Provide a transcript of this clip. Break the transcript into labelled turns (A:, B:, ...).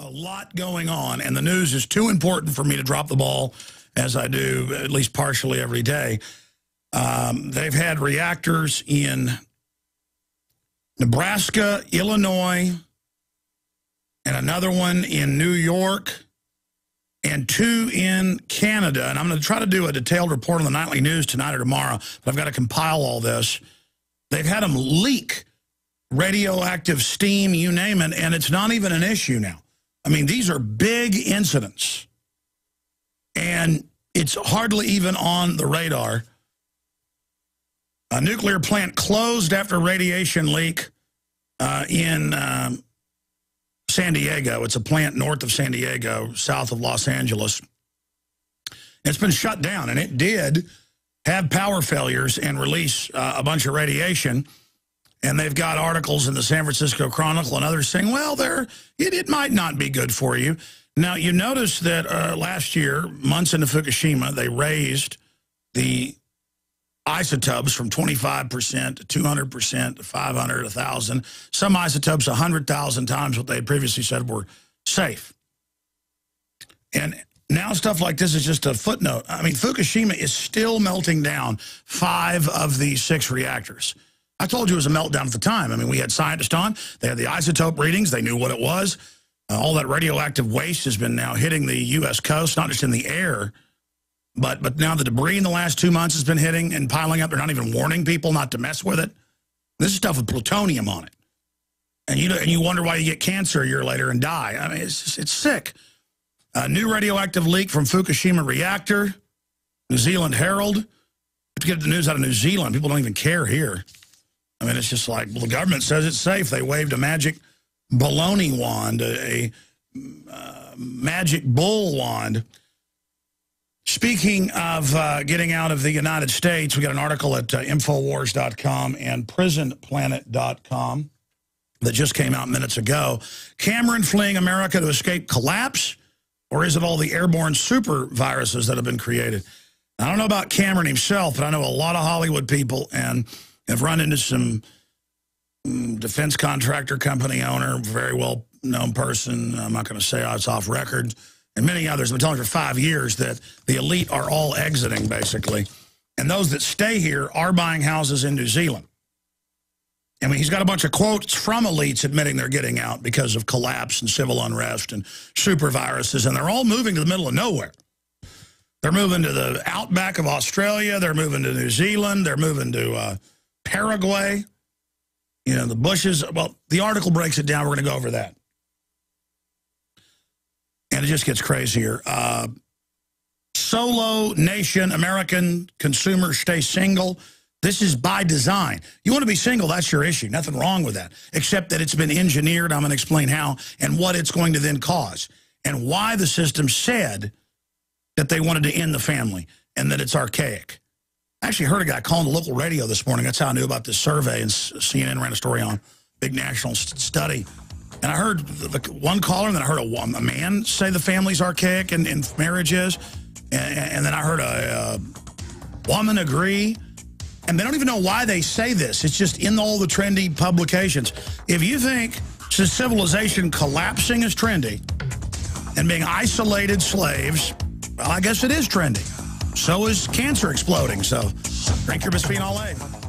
A: a lot going on, and the news is too important for me to drop the ball as I do at least partially every day. Um, they've had reactors in Nebraska, Illinois, and another one in New York, and two in Canada. And I'm going to try to do a detailed report on the nightly news tonight or tomorrow, but I've got to compile all this. They've had them leak radioactive steam, you name it, and it's not even an issue now. I mean, these are big incidents. And it's hardly even on the radar. A nuclear plant closed after radiation leak uh, in um, San Diego. It's a plant north of San Diego, south of Los Angeles. It's been shut down, and it did have power failures and release uh, a bunch of radiation. And they've got articles in the San Francisco Chronicle and others saying, well, there it, it might not be good for you. Now, you notice that uh, last year, months into Fukushima, they raised the isotopes from 25% to 200% to 500, 1,000. Some isotopes 100,000 times what they previously said were safe. And now stuff like this is just a footnote. I mean, Fukushima is still melting down five of the six reactors. I told you it was a meltdown at the time. I mean, we had scientists on. They had the isotope readings. They knew what it was. Uh, all that radioactive waste has been now hitting the U.S. coast, not just in the air, but but now the debris in the last two months has been hitting and piling up. They're not even warning people not to mess with it. This is stuff with plutonium on it. And you, and you wonder why you get cancer a year later and die. I mean, it's, it's sick. A new radioactive leak from Fukushima reactor, New Zealand Herald. To get the news out of New Zealand, people don't even care here. I mean, it's just like, well, the government says it's safe. They waved a magic baloney wand, a, a uh, magic bull wand. Speaking of uh, getting out of the United States, we got an article at uh, Infowars.com and PrisonPlanet.com that just came out minutes ago. Cameron fleeing America to escape collapse? Or is it all the airborne super viruses that have been created? I don't know about Cameron himself, but I know a lot of Hollywood people and have run into some mm, defense contractor company owner, very well known person. I'm not going to say it's off record, and many others. I've been telling for five years that the elite are all exiting, basically. And those that stay here are buying houses in New Zealand. I mean, he's got a bunch of quotes from elites admitting they're getting out because of collapse and civil unrest and super viruses, and they're all moving to the middle of nowhere. They're moving to the outback of Australia. They're moving to New Zealand. They're moving to uh, Paraguay, you know, the Bushes. Well, the article breaks it down. We're going to go over that. And it just gets crazier. Uh, solo nation, American consumers stay single. This is by design. You want to be single, that's your issue. Nothing wrong with that, except that it's been engineered. I'm going to explain how and what it's going to then cause and why the system said that they wanted to end the family and that it's archaic. I actually heard a guy calling the local radio this morning. That's how I knew about this survey, and CNN ran a story on big national study. And I heard the, one caller, and then I heard a, a man say the family's archaic and, and marriage is. And, and, then I heard a, a woman agree. And they don't even know why they say this. It's just in all the trendy publications. If you think civilization collapsing is trendy and being isolated slaves, well, I guess it is trendy. So is cancer exploding. So drink your bisphenol A.